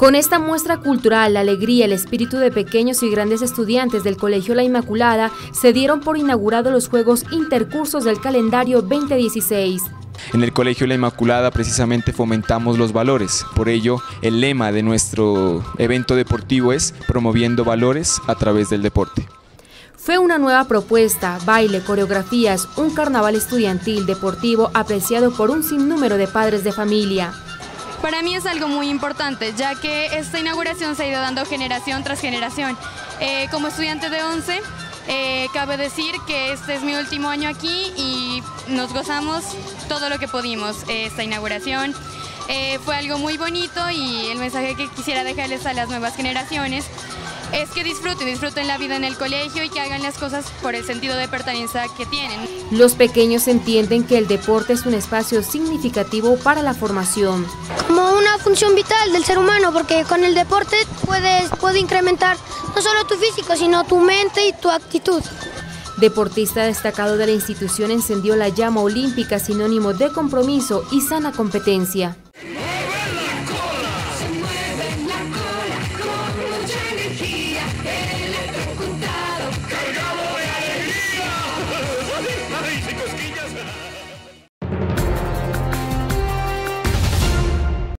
Con esta muestra cultural, la alegría, el espíritu de pequeños y grandes estudiantes del Colegio La Inmaculada se dieron por inaugurados los Juegos Intercursos del calendario 2016. En el Colegio La Inmaculada precisamente fomentamos los valores, por ello el lema de nuestro evento deportivo es promoviendo valores a través del deporte. Fue una nueva propuesta, baile, coreografías, un carnaval estudiantil deportivo apreciado por un sinnúmero de padres de familia. Para mí es algo muy importante, ya que esta inauguración se ha ido dando generación tras generación. Eh, como estudiante de 11, eh, cabe decir que este es mi último año aquí y nos gozamos todo lo que pudimos eh, esta inauguración. fue algo muy bonito y el mensaje que quisiera dejarles a las nuevas generaciones es que disfruten, disfruten la vida en el colegio y que hagan las cosas por el sentido de pertenencia que tienen. Los pequeños entienden que el deporte es un espacio significativo para la formación. Como una función vital del ser humano, porque con el deporte puedes, puede incrementar no solo tu físico, sino tu mente y tu actitud. Deportista destacado de la institución encendió la llama olímpica sinónimo de compromiso y sana competencia.